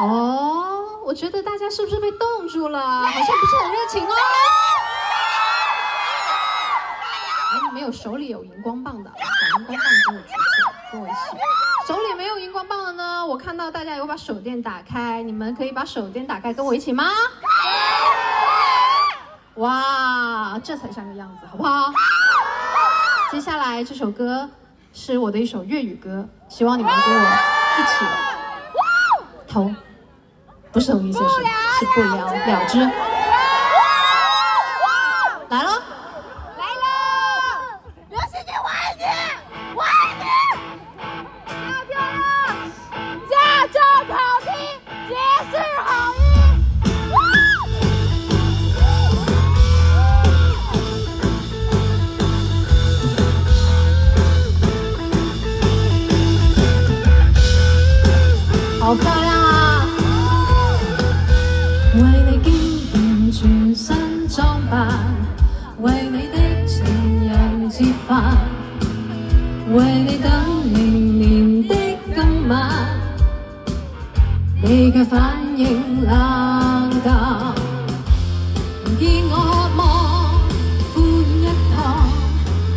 哦，我觉得大家是不是被冻住了？好像不是很热情哦。哎，你们有手里有荧光棒的，把荧光棒给我举起来，跟我一起。手里没有荧光棒的呢？我看到大家有把手电打开，你们可以把手电打开，跟我一起吗？哇，这才像个样子，好不好？接下来这首歌是我的一首粤语歌，希望你们跟我一起投，不是同一件事，是不了了之。来了，来了，刘诗诗，我爱你，我爱你，太漂亮，家长考题，结识好意，哇！好漂為你的情人節飯，為你等明年的今晚，你卻反應冷淡。見我渴望歡一趟，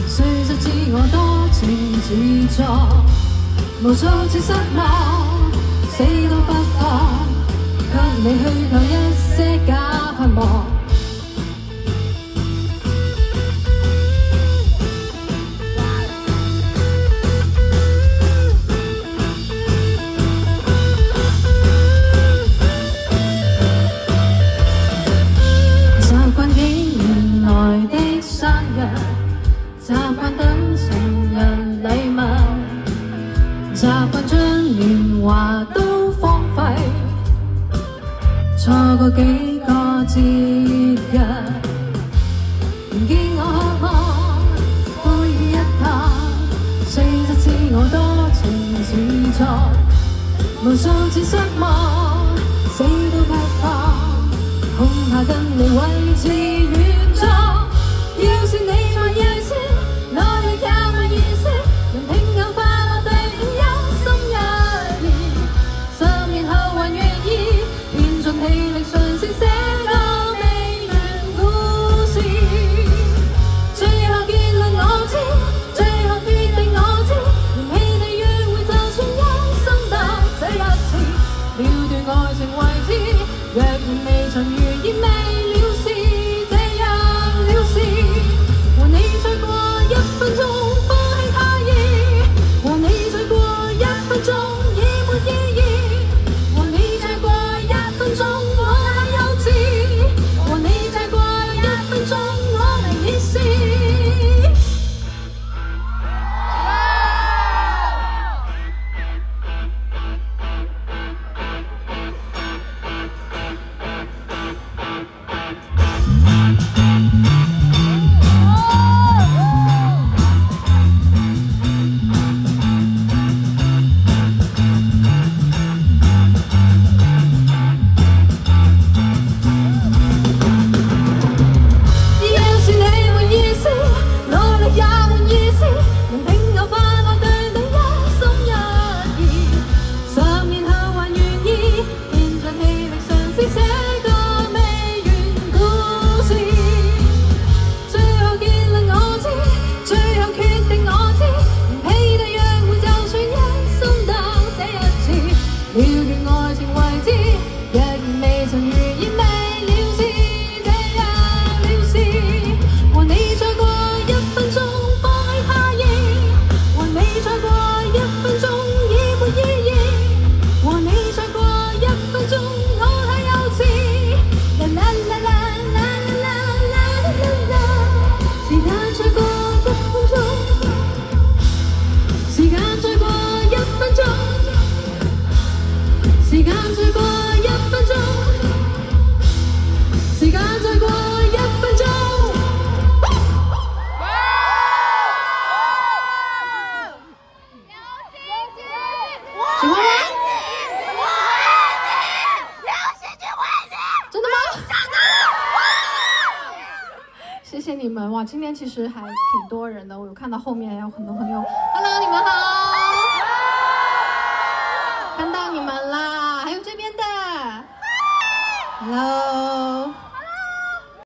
雖則知我多情自作，無數次失望，死都不放。給你虛構一些假盼望。習慣等情人禮物，習慣將年華都荒廢。錯過幾個節日，見我渴望灰一趟，雖則知我多情自作，無數次失望，死都不放，恐怕跟你維持 heerlijk zo. 間再過一分鐘，時間再過一分鐘。喜歡嗎？我爱你，我爱你刘诗诗，我爱你，真的吗？谢谢你们哇！今天其实还挺多人的，我有看到后面有很多朋友。love.